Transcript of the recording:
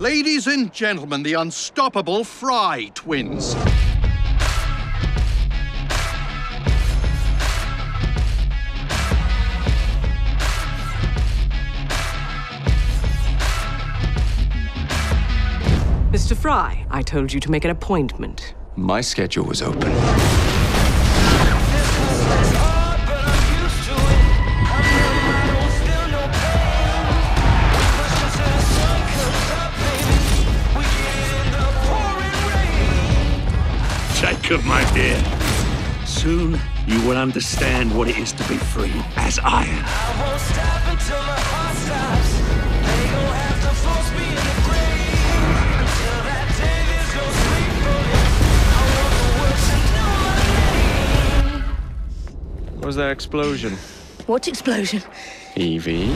Ladies and gentlemen, the unstoppable Frye twins. Mr. Frye, I told you to make an appointment. My schedule was open. Jacob, my dear, soon you will understand what it is to be free as I am. What was that explosion? What explosion? Evie?